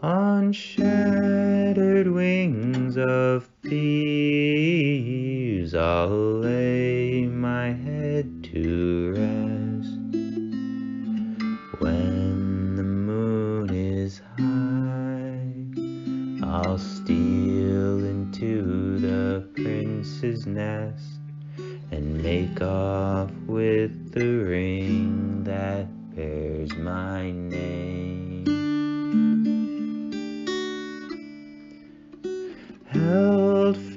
On shattered wings of thieves I'll lay my head to rest. When the moon is high I'll steal into the prince's nest And make off with the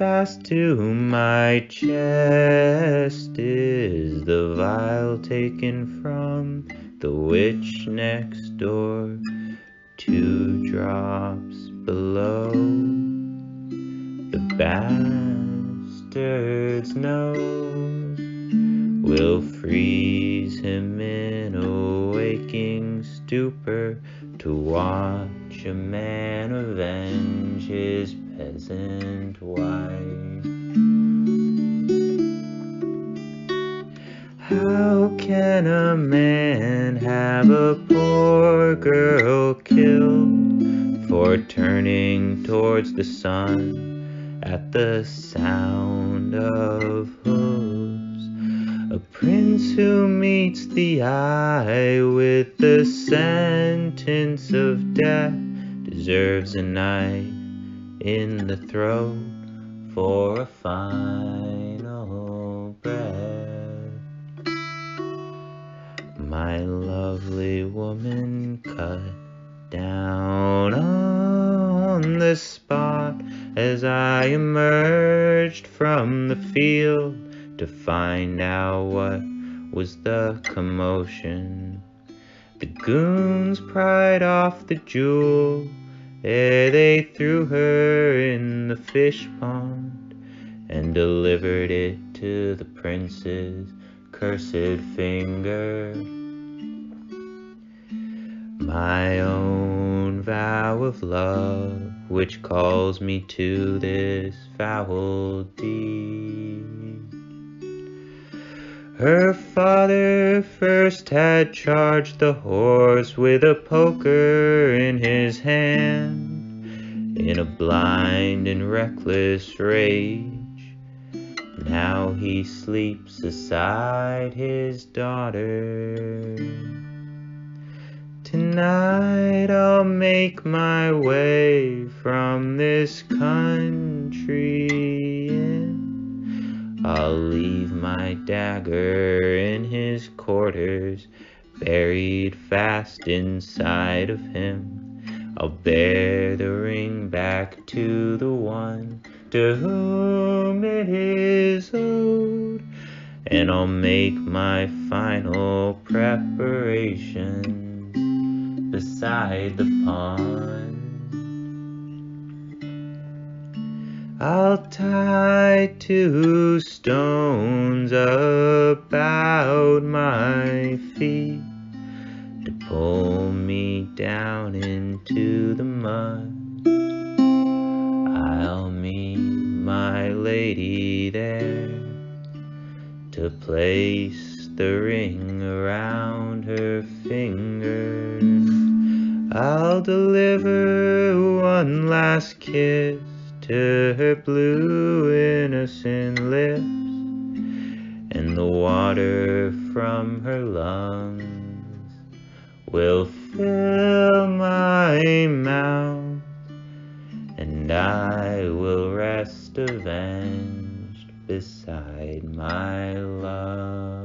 fast to my chest is the vial taken from the witch next door. Two drops below the bastard's nose will freeze him in stupor to watch a man avenge his peasant wife. How can a man have a poor girl killed for turning towards the sun at the sound of prince who meets the eye with the sentence of death deserves a knife in the throat for a final breath. My lovely woman cut down on the spot as I emerged from the field to find out what was the commotion. The goons pried off the jewel Ere they threw her in the fish pond and delivered it to the prince's cursed finger. My own vow of love, which calls me to this foul deed. Her father first had charged the horse with a poker in his hand in a blind and reckless rage. Now he sleeps beside his daughter. Tonight I'll make my way from this country. I'll leave my dagger in his quarters, buried fast inside of him. I'll bear the ring back to the one to whom it is owed, and I'll make my final preparations beside the pond. I'll tie two stones about my feet to pull me down into the mud. I'll meet my lady there to place the ring around her finger. I'll deliver one last kiss to her blue innocent lips and the water from her lungs will fill my mouth and I will rest avenged beside my love.